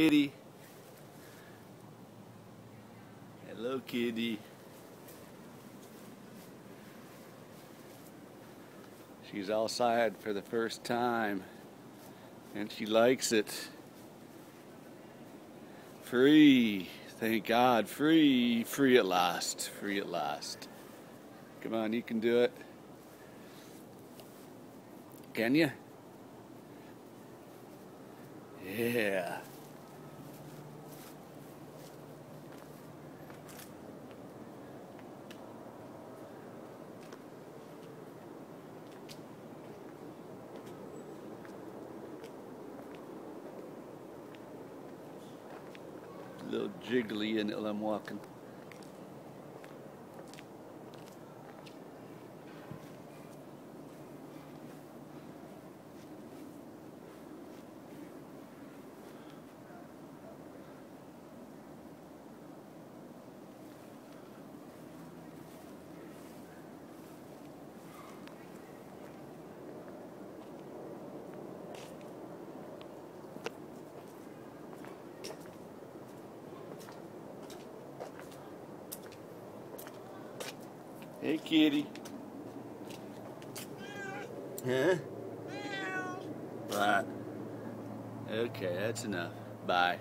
kitty. Hello, kitty. She's outside for the first time, and she likes it. Free, thank God, free, free at last, free at last. Come on, you can do it. Can you? Yeah. Little jiggly until I'm walking. Hey, kitty. Huh? What? Okay, that's enough. Bye.